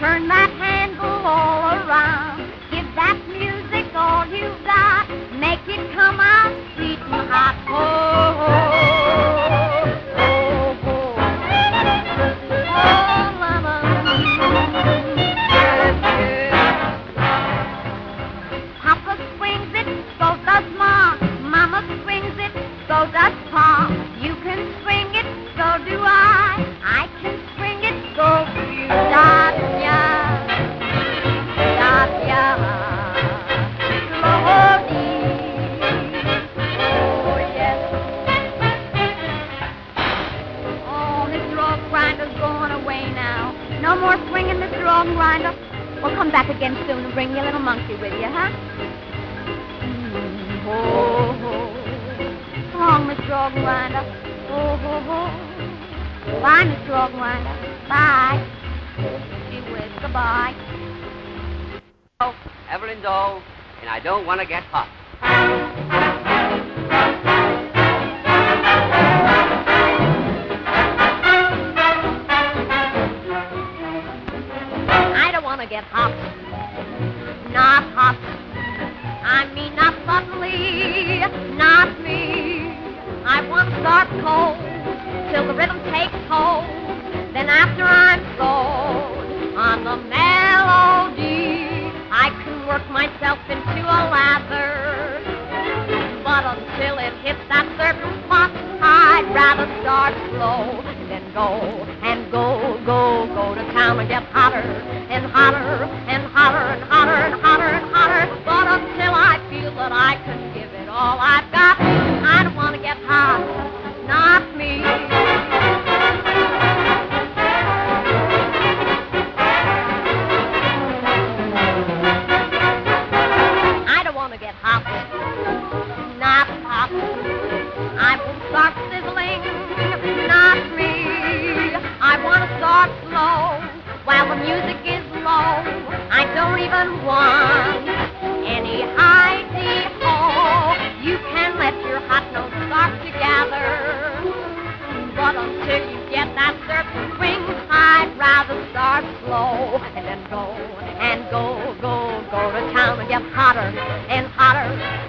Turn that. Grinder. We'll come back again soon and bring your little monkey with you, huh? Mm, ho, ho. So long, Mr. Organ Grinder. Ho, ho, ho. Bye, Mr. Organ Grinder. Bye. Gee whiz, goodbye. Evelyn Dall, and I don't want to get hot. To get hot. Not hot. I mean, not suddenly. Not me. I want to start cold till the rhythm takes hold. Then after I'm sold on the melody, I can work myself into a lather. But until it hits that certain spot, I'd rather start slow than go and go, go, go to town and get hotter even want any high ho. You can let your hot notes start to gather. But until you get that certain swing, I'd rather start slow and then go and go, go, go to town and get hotter and hotter